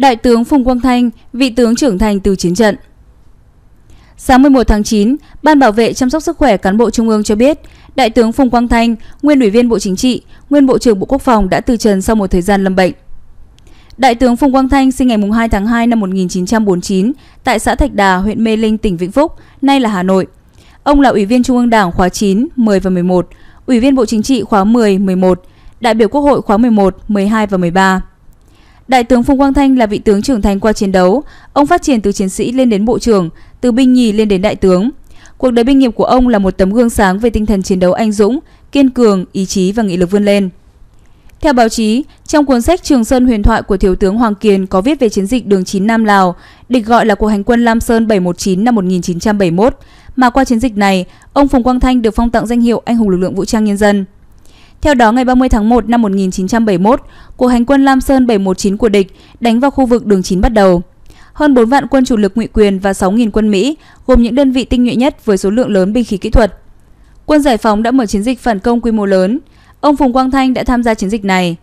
Đại tướng Phùng Quang Thanh, vị tướng trưởng thành từ chiến trận. Sáng 11 tháng 9, Ban Bảo vệ chăm sóc sức khỏe cán bộ Trung ương cho biết, Đại tướng Phùng Quang Thanh, nguyên ủy viên Bộ Chính trị, nguyên Bộ trưởng Bộ Quốc phòng đã từ trần sau một thời gian lâm bệnh. Đại tướng Phùng Quang Thanh sinh ngày 2 tháng 2 năm 1949 tại xã Thạch Đà, huyện Mê Linh, tỉnh Vĩnh Phúc, nay là Hà Nội. Ông là Ủy viên Trung ương Đảng khóa 9, 10 và 11, Ủy viên Bộ Chính trị khóa 10, 11, đại biểu Quốc hội khóa 11, 12 và 13. Đại tướng Phùng Quang Thanh là vị tướng trưởng thành qua chiến đấu, ông phát triển từ chiến sĩ lên đến bộ trưởng, từ binh nhì lên đến đại tướng. Cuộc đời binh nghiệp của ông là một tấm gương sáng về tinh thần chiến đấu anh dũng, kiên cường, ý chí và nghị lực vươn lên. Theo báo chí, trong cuốn sách Trường Sơn huyền thoại của Thiếu tướng Hoàng Kiền có viết về chiến dịch đường 9 Nam Lào, địch gọi là cuộc hành quân Lam Sơn 719 năm 1971, mà qua chiến dịch này, ông Phùng Quang Thanh được phong tặng danh hiệu Anh hùng lực lượng vũ trang nhân dân. Theo đó, ngày 30 tháng 1 năm 1971, cuộc hành quân Lam Sơn 719 của địch đánh vào khu vực đường 9 bắt đầu. Hơn 4 vạn quân chủ lực ngụy quyền và 6.000 quân Mỹ, gồm những đơn vị tinh nhuệ nhất với số lượng lớn binh khí kỹ thuật. Quân giải phóng đã mở chiến dịch phản công quy mô lớn. Ông Phùng Quang Thanh đã tham gia chiến dịch này.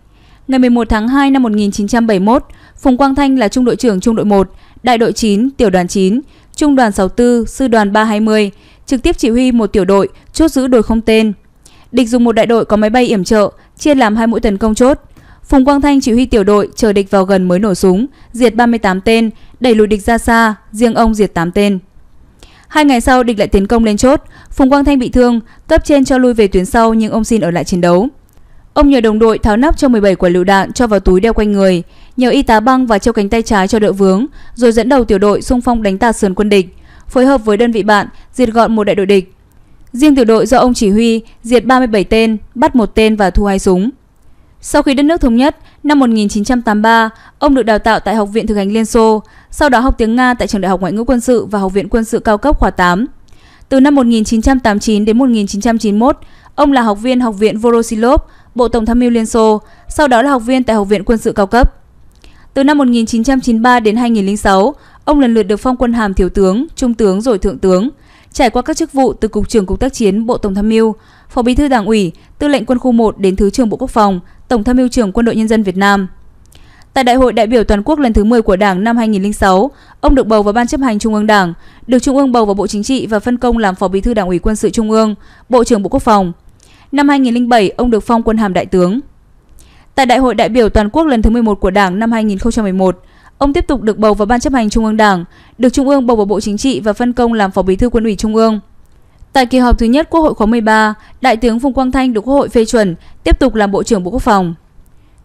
Ngày 11 tháng 2 năm 1971, Phùng Quang Thanh là trung đội trưởng trung đội 1, đại đội 9, tiểu đoàn 9, trung đoàn 64, sư đoàn 320, trực tiếp chỉ huy một tiểu đội chốt giữ đồi không tên. Địch dùng một đại đội có máy bay yểm trợ, chia làm hai mũi tấn công chốt. Phùng Quang Thanh chỉ huy tiểu đội chờ địch vào gần mới nổ súng, diệt 38 tên, đẩy lùi địch ra xa, riêng ông diệt 8 tên. Hai ngày sau địch lại tiến công lên chốt, Phùng Quang Thanh bị thương, cấp trên cho lui về tuyến sau nhưng ông xin ở lại chiến đấu. Ông nhờ đồng đội tháo nắp cho 17 quả lựu đạn cho vào túi đeo quanh người, nhờ y tá băng và treo cánh tay trái cho đỡ vướng, rồi dẫn đầu tiểu đội xung phong đánh tạt sườn quân địch, phối hợp với đơn vị bạn diệt gọn một đại đội địch. Riêng tiểu đội do ông chỉ huy diệt 37 tên, bắt một tên và thu hai súng. Sau khi đất nước thống nhất, năm 1983, ông được đào tạo tại Học viện Thực hành Liên Xô, sau đó học tiếng Nga tại Trường Đại học Ngoại ngữ Quân sự và Học viện Quân sự cao cấp khóa 8. Từ năm 1989 đến 1991, ông là học viên Học viện Vorosilov, Bộ Tổng tham mưu Liên Xô, sau đó là học viên tại Học viện Quân sự cao cấp. Từ năm 1993 đến 2006, ông lần lượt được phong quân hàm thiếu tướng, trung tướng rồi thượng tướng, trải qua các chức vụ từ cục trưởng cục tác chiến Bộ Tổng tham mưu, phó bí thư Đảng ủy, tư lệnh quân khu 1 đến thứ trưởng Bộ Quốc phòng, Tổng tham mưu trưởng Quân đội Nhân dân Việt Nam. Tại Đại hội đại biểu toàn quốc lần thứ 10 của Đảng năm 2006, ông được bầu vào Ban chấp hành Trung ương Đảng, được Trung ương bầu vào Bộ Chính trị và phân công làm Phó Bí thư Đảng ủy Quân sự Trung ương, Bộ trưởng Bộ Quốc phòng. Năm 2007, ông được phong quân hàm đại tướng. Tại Đại hội đại biểu toàn quốc lần thứ 11 của Đảng năm 2011, ông tiếp tục được bầu vào Ban chấp hành Trung ương Đảng, được Trung ương bầu vào Bộ Chính trị và phân công làm Phó Bí thư Quân ủy Trung ương. Tại kỳ họp thứ nhất Quốc hội khóa 13, Đại tướng Phùng Quang Thanh được Quốc hội phê chuẩn tiếp tục làm Bộ trưởng Bộ Quốc phòng.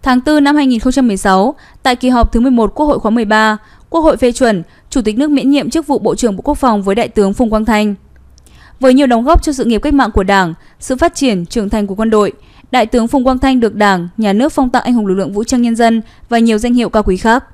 Tháng 4 năm 2016, tại kỳ họp thứ 11 Quốc hội khóa 13, Quốc hội phê chuẩn Chủ tịch nước miễn nhiệm chức vụ Bộ trưởng Bộ Quốc phòng với Đại tướng Phùng Quang Thanh. Với nhiều đóng góp cho sự nghiệp cách mạng của Đảng, sự phát triển trưởng thành của quân đội, Đại tướng Phùng Quang Thanh được Đảng, Nhà nước phong tặng anh hùng lực lượng vũ trang nhân dân và nhiều danh hiệu cao quý khác.